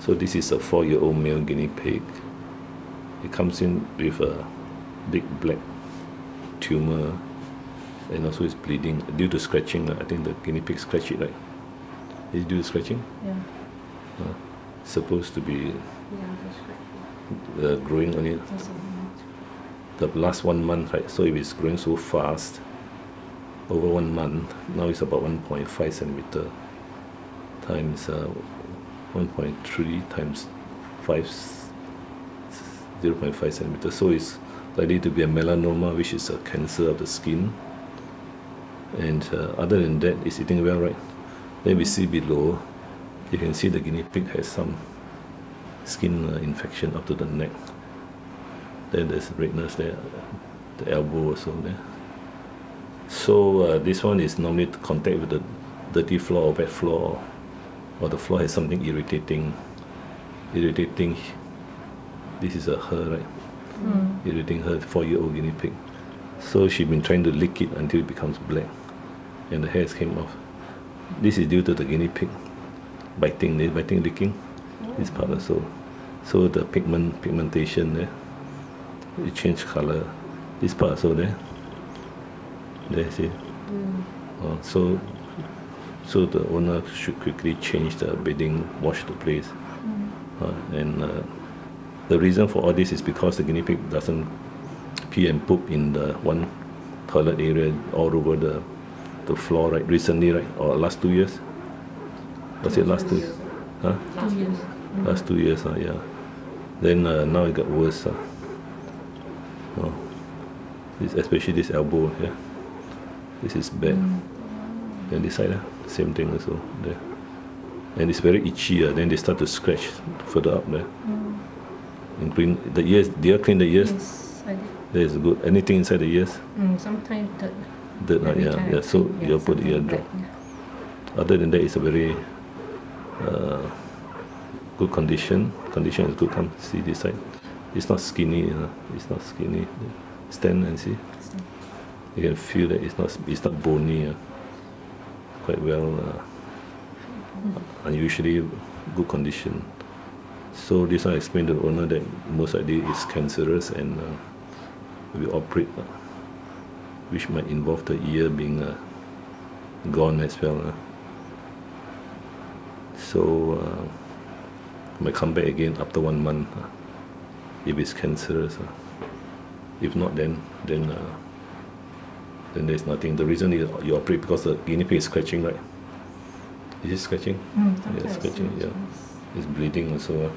So this is a four-year-old male guinea pig. It comes in with a big black tumor and also it's bleeding due to scratching. I think the guinea pig scratched it, right? Is it due to scratching? Yeah. Uh, supposed to be Yeah, uh, growing That's all. the last one month, right? So if it's growing so fast, over one month, now it's about 1.5 centimeter times uh, 1.3 times 5, 0.5 centimeter. So it's likely to be a melanoma, which is a cancer of the skin. And uh, other than that, it's eating well, right? Then we see below, you can see the guinea pig has some skin uh, infection up to the neck. Then there's redness there, the elbow also there. So uh, this one is normally contact with the dirty floor or wet floor, or the floor has something irritating. Irritating. This is a her, right? Mm. Irritating her four-year-old guinea pig. So she's been trying to lick it until it becomes black, and the hairs came off. This is due to the guinea pig biting, they biting, licking. This part also. So the pigment pigmentation there, it changed color. This part also there. There, see. Mm. So, so the owner should quickly change the bedding, wash the place, Mm. uh, and uh, the reason for all this is because the guinea pig doesn't pee and poop in the one toilet area all over the the floor right recently right or last two years. Was it last two? Years. Huh? Two years. Last two years, uh, yeah. Then uh, now it got worse. Uh. Oh. This, especially this elbow here. This is bad. Mm. Then this side, uh, same thing also there. And it's very itchy. Uh, then they start to scratch further up there. Mm. And clean the ears. Do you clean the ears? Yes, I did. That is good. Anything inside the ears? Mm, sometimes dirt. Dirt, uh, yeah, yeah. So yeah, you'll put the ear drop. yeah. Other than that, it's a very uh, good condition. Condition is good. Come see this side. It's not skinny. You know. It's not skinny. Stand and see. You can feel that it's not it's not bony. Uh, quite well. Uh, unusually good condition. So this I explained to the owner that most likely is cancerous and uh, we operate, uh, which might involve the ear being uh, gone as well. Uh. So uh, might come back again after one month uh, if it's cancerous. Uh. If not, then then then there's nothing. The reason is you operate because the guinea pig is scratching, right? Is it scratching? mm, Yeah, scratching, yeah. It's bleeding also. Uh.